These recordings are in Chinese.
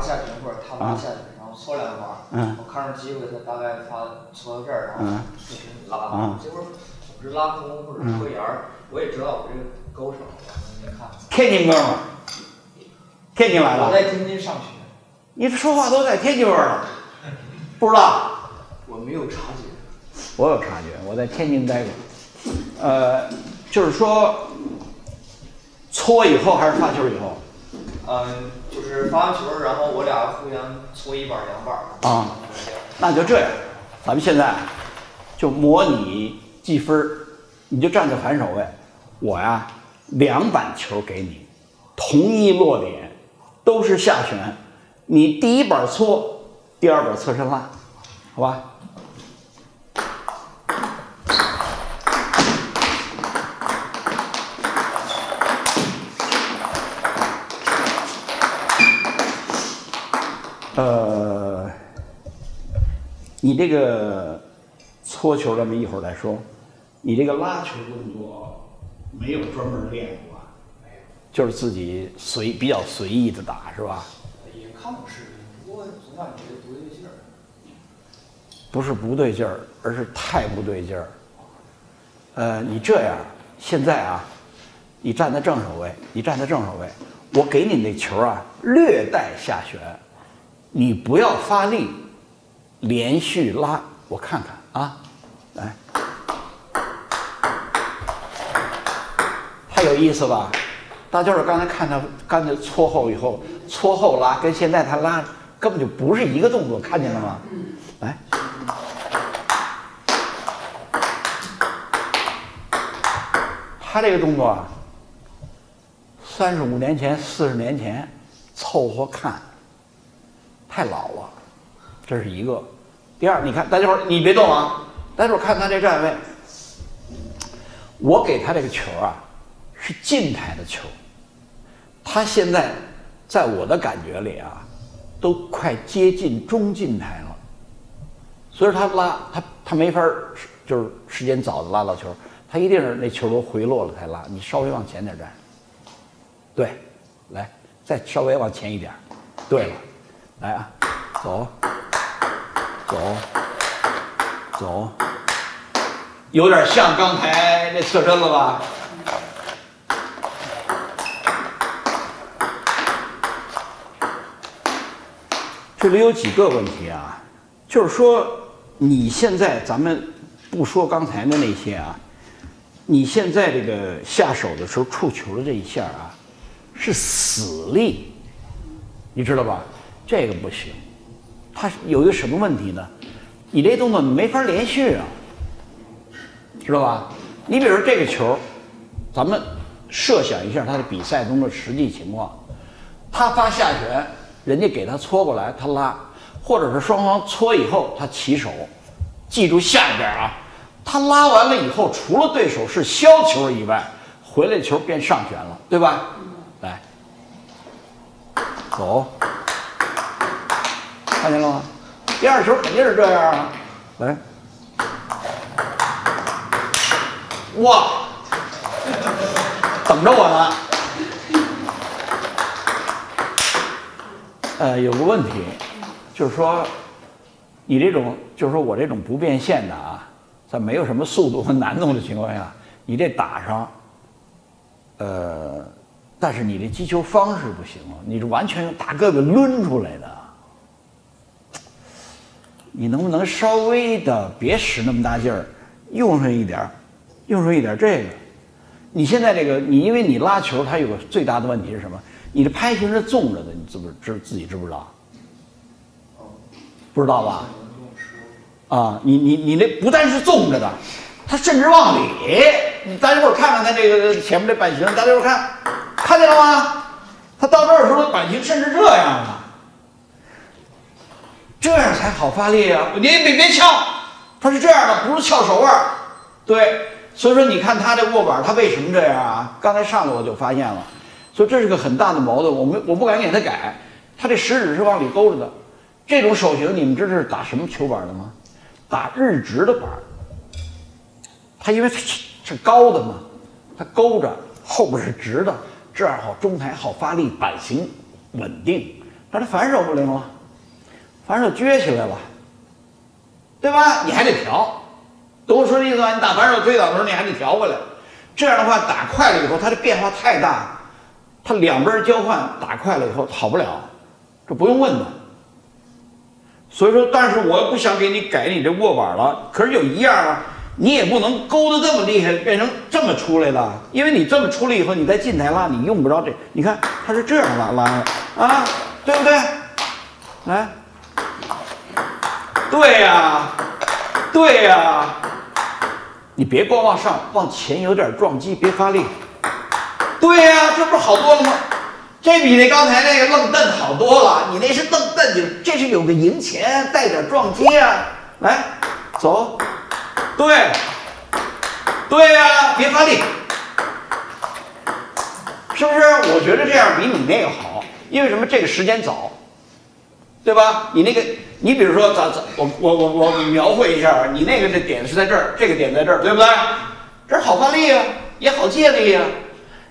下去或者他拉下去，然后搓两把，嗯。我看着机会，他大概发搓到这儿，然后嗯。重新拉，啊这会儿我是拉空或者搓沿儿，我也知道我这个勾手。天津哥们儿，天津来了，我在天津上学，你这说话都在天津味儿了，不知道？我没有察觉。我有察觉，我在天津待过。呃，就是说，搓以后还是发球以后嗯，就是发完球，然后我俩互相搓一板两板儿。啊？那就这样，咱们现在就模拟计分你就站在反手位，我呀两板球给你，同一落点，都是下旋，你第一板搓，第二板侧身拉，好吧？呃，你这个搓球，咱们一会儿再说。你这个拉球动作没有专门练过吧？就是自己随比较随意的打是吧？也看过视频，不过总感觉不对劲儿。不是不对劲儿，而是太不对劲儿。呃，你这样，现在啊，你站在正手位，你站在正手位，我给你那球啊，略带下旋，你不要发力，连续拉，我看看啊，来，太有意思吧？大家伙儿刚才看他刚才搓后以后，搓后拉跟现在他拉根本就不是一个动作，看见了吗？来。他这个动作啊，三十五年前、四十年前凑合看，太老了，这是一个。第二，你看，大家伙儿你别动啊，大家伙儿看他这站位，我给他这个球啊是静态的球，他现在在我的感觉里啊，都快接近中静态了，所以他拉他他没法儿就是时间早的拉到球。他一定是那球都回落了才拉，你稍微往前点站。对，来，再稍微往前一点。对了，来啊，走，走，走，有点像刚才那侧身了吧？这里有几个问题啊，就是说你现在咱们不说刚才的那些啊。你现在这个下手的时候触球的这一下啊，是死力，你知道吧？这个不行，它有一个什么问题呢？你这动作没法连续啊，知道吧？你比如说这个球，咱们设想一下他的比赛中的实际情况，他发下旋，人家给他搓过来，他拉，或者是双方搓以后他起手，记住下一边啊。他拉完了以后，除了对手是削球以外，回来球变上旋了，对吧？来，走，看见了吗？第二球肯定是这样啊！来，哇，等着我呢。呃，有个问题，就是说，你这种，就是说我这种不变线的啊。在没有什么速度和难度的情况下，你这打上，呃，但是你的击球方式不行了，你是完全用大胳膊抡出来的，你能不能稍微的别使那么大劲儿，用上一点儿，用上一点这个？你现在这个，你因为你拉球，它有个最大的问题是什么？你的拍型是纵着的，你知不知自己知不知道？不知道吧？啊，你你你那不但是纵着的，它甚至往里。你大家伙儿看看它这个前面这版型，大家伙看，看见了吗？它到这儿的时候，版型甚至这样了，这样才好发力啊！你别别翘，它是这样的，不是翘手腕儿。对，所以说你看他这握板，他为什么这样啊？刚才上来我就发现了，所以这是个很大的矛盾。我们我不敢给他改，他这食指是往里勾着的。这种手型，你们知道是打什么球板的吗？打日直的板儿，它因为它是高的嘛，他勾着后边是直的，这样好中台好发力，板型稳定。但是反手不灵了，反手撅起来了，对吧？你还得调。懂我说的意思吧？你打反手推倒的时候，你还得调回来。这样的话，打快了以后，它的变化太大，它两边交换打快了以后好不了，这不用问的。所以说，但是我不想给你改你这握把了。可是有一样啊，你也不能勾的这么厉害，变成这么出来的。因为你这么出来以后，你在近台拉，你用不着这。你看，它是这样拉拉的啊，对不对？来，对呀，对呀。你别光往上，往前有点撞击，别发力。对呀，这不是好多了吗？这比那刚才那个愣蹬好多了。你那是愣蹬，你这是有个赢钱带点撞击啊。来，走，对，对呀，别发力，是不是？我觉得这样比你那个好，因为什么？这个时间早，对吧？你那个，你比如说，咱咱我我我我描绘一下啊，你那个的点是在这儿，这个点在这儿，对不对？这儿好发力啊，也好借力呀。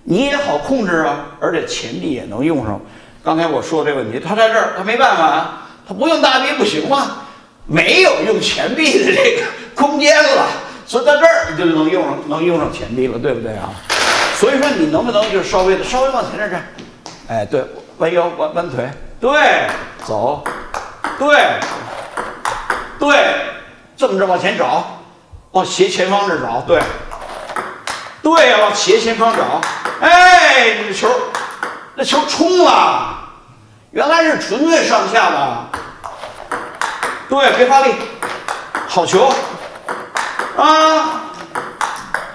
你也好控制啊，而且前臂也能用上。刚才我说这个问题，他在这儿，他没办法啊，他不用大臂不行吗？没有用前臂的这个空间了，所以在这儿你就能用上，能用上前臂了，对不对啊？所以说你能不能就稍微的稍微往前点站？哎，对，弯腰弯弯腿，对，走，对，对，这么着往前找，往斜前方这找，对，对呀，往斜前方找。哎，你的球，那球冲了，原来是纯粹上下的。对，别发力，好球，啊，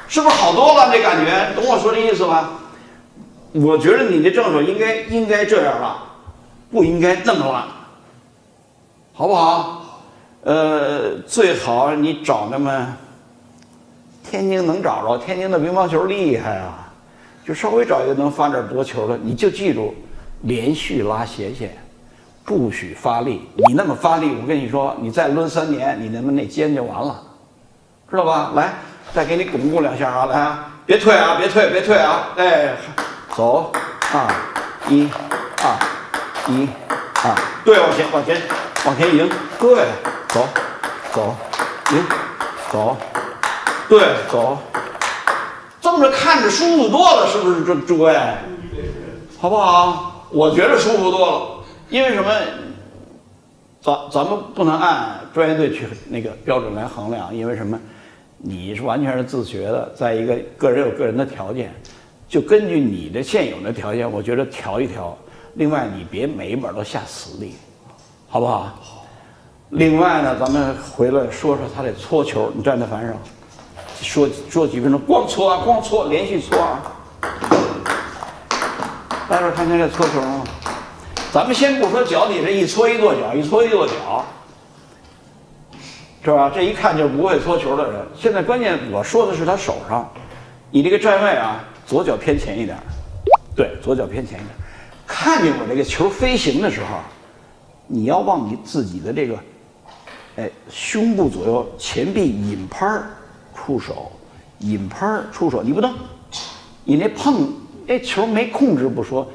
是不是好多了？这感觉，懂我说的意思吧？我觉得你的正手应该应该这样了，不应该那么乱，好不好？呃，最好你找那么，天津能找着，天津的乒乓球厉害啊。就稍微找一个能发点多球的，你就记住，连续拉斜线，不许发力。你那么发力，我跟你说，你再抡三年，你他妈那肩就完了，知道吧？来，再给你巩固两下啊！来啊，别退啊，别退，别退啊！哎，走，二，一，一，二，对，往前，往前，往前迎，对，走，走，迎，走，对，走。这么着看着舒服多了，是不是诸诸位？好不好？我觉得舒服多了，因为什么？咱咱们不能按专业队去那个标准来衡量，因为什么？你是完全是自学的，在一个个人有个人的条件，就根据你的现有的条件，我觉得调一调。另外，你别每一本都下死力，好不好？好。另外呢，咱们回来说说他这搓球，你站在反手。说说几分钟，光搓啊，光搓，连续搓啊。大家看见这搓球吗？咱们先不说脚底这一搓一跺脚，一搓一跺脚，是吧？这一看就是不会搓球的人。现在关键我说的是他手上，你这个站位啊，左脚偏前一点，对，左脚偏前一点。看见我这个球飞行的时候，你要往你自己的这个，哎，胸部左右前臂引拍儿。出手，引拍儿出手，你不能，你那碰那球没控制不说，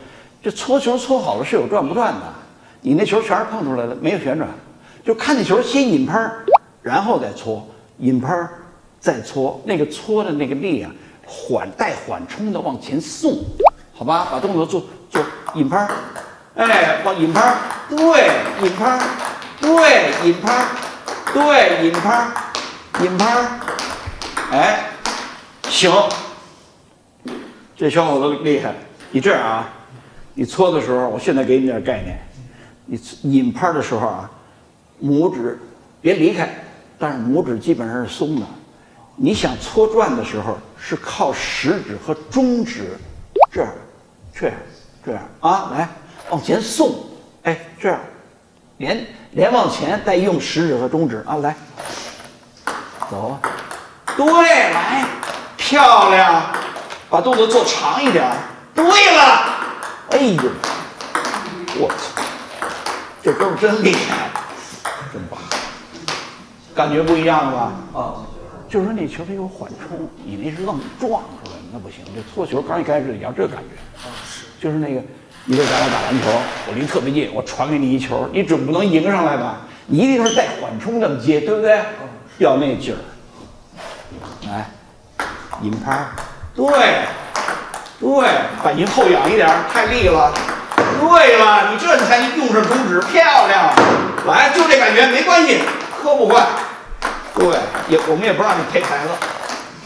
这搓球搓好了是有转不转的，你那球全是碰出来的，没有旋转，就看那球先引拍儿，然后再搓，引拍儿再搓，那个搓的那个力啊，缓带缓冲的往前送，好吧，把动作做做引拍儿，哎，往引拍儿，对，引拍儿，对，引拍儿，对，引拍儿，引拍儿。哎，行，这小伙子厉害。你这样啊，你搓的时候，我现在给你点概念。你引拍的时候啊，拇指别离开，但是拇指基本上是松的。你想搓转的时候，是靠食指和中指这样，这样，这样啊，来往前送。哎，这样，连连往前，再用食指和中指啊，来，走。对，来，漂亮，把动作做长一点。对了，哎呦，我操，这哥们真厉害，真棒，感觉不一样了吧？啊，就是说那球它有缓冲，你那是愣撞出来的。那不行。这搓球刚一开始要这感觉，啊，就是那个你在咱俩打篮球，我离特别近，我传给你一球，你总不能迎上来吧？你一定是带缓冲这么接，对不对？要那劲儿。来，引拍，对，对，把您后仰一点，太利了。对了，你这你才能用上中指，漂亮。来，就这感觉，没关系，磕不坏。对，也我们也不让你赔牌子。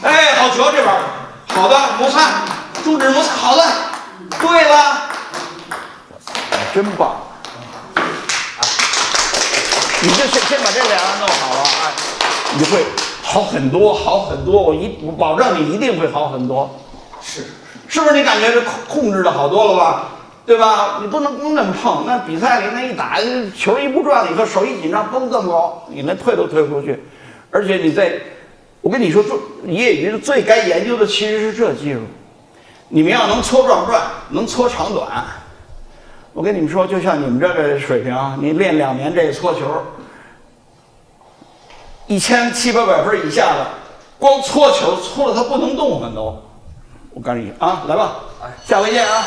哎，好球这边，好的，摩擦，中指摩擦，好的。对了，真棒。你就先先把这两样弄好了，啊，你会好很多，好很多。我一我保证你一定会好很多。是，是不是你感觉这控控制的好多了吧？对吧？你不能光这么碰，那比赛里那一打球一不转，你说手一紧张，蹦这么高，你那退都退不出去。而且你在，我跟你说，做业余的最该研究的其实是这技术。你们要能搓转不转，能搓长短。我跟你们说，就像你们这个水平，你练两年这搓球，一千七八百分以下的，光搓球搓的他不能动弹都。我告诉你啊，来吧，下回见啊。